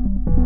you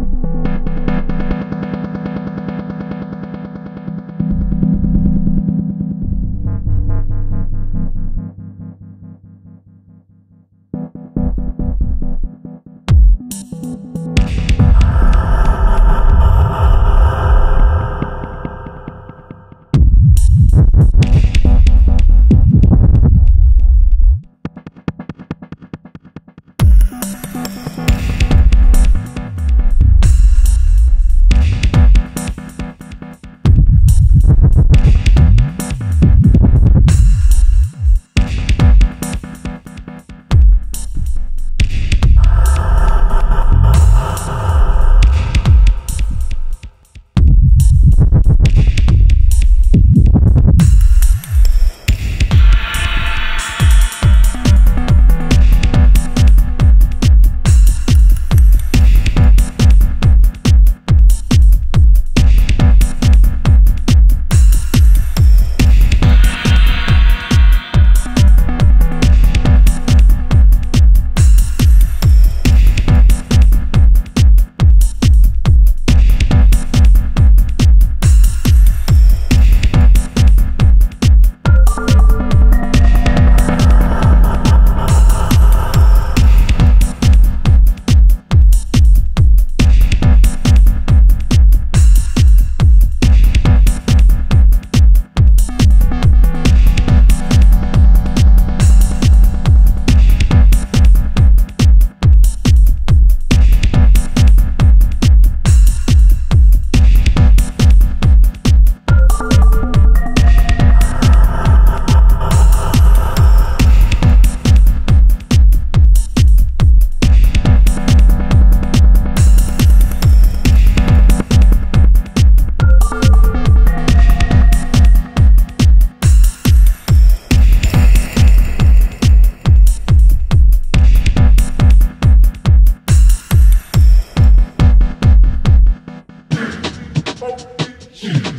smoke.